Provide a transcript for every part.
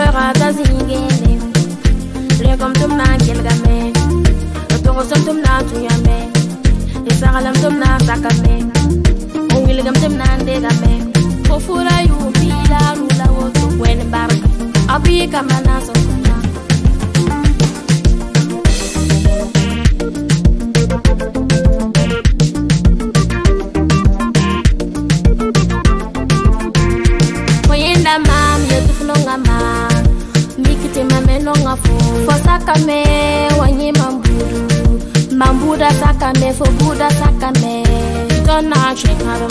fera kazi nyingine leko mtu mnagelgame otongose mtu mnatunyame isakala mtu mnasakame owilga mtu mnandegame ofura yupila lula wotu weni barka apikamanasoa Mom, you're the flow, mom yetu funonga mam Mikite mame nonga fo Fo sakame wanyi mambudu Mambuda sakame fo buda sakame Tona shek harum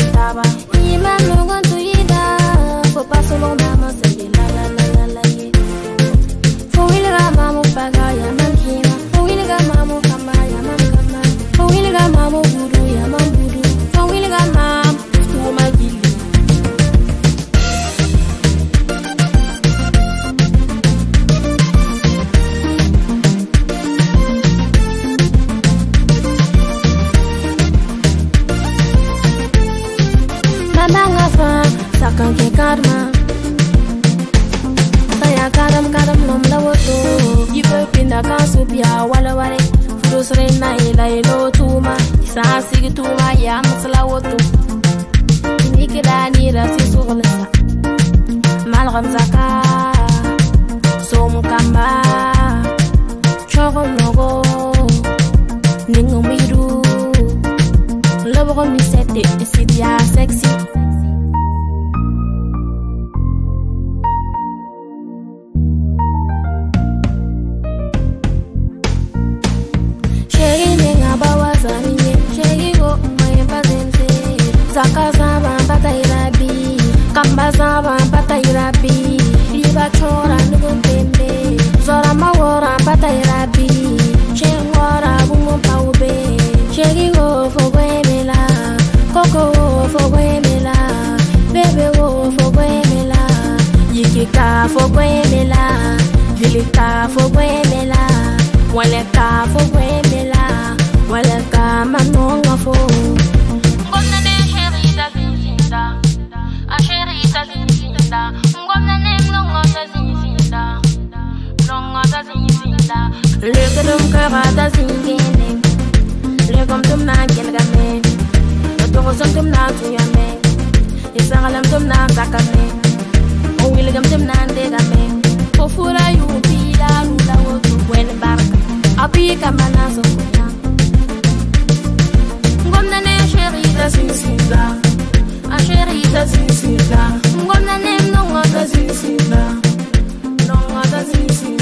sakan ke karma? Saya karam karam nom la woto Ibe pinda kan supia wala wale Furo sre na ila ilo tuma Isa sigi tuma ya musla woto Nikida nira si suglasa Malgam zaka Vilika fogwe mela Waleka fogwe mela Waleka manonga fo. Ngomna ne sherita zinzinda A sherita zinzinda. Ngomna ne mlongo ta zinzinda Mlongo ta zinzinda. Leke dum kara da zingene Lekom tum na gelga me. Toko son tum na tuya me Isagalam tum na zaka me. O wilgam tum na ndega me. Fofura doesn't seem now. Name no doesn't seem now. No doesn't